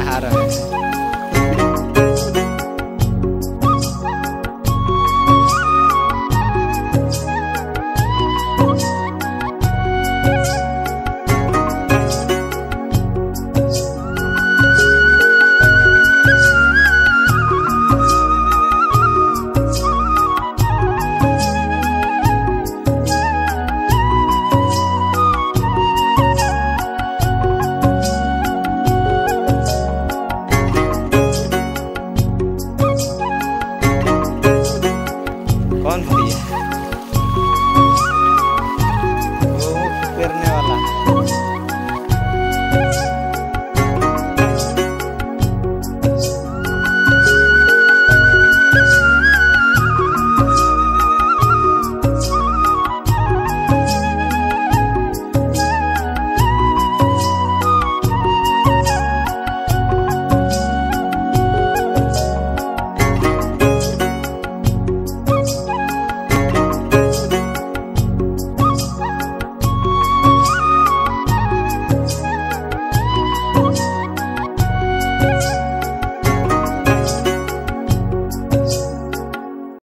Sahara. one, please.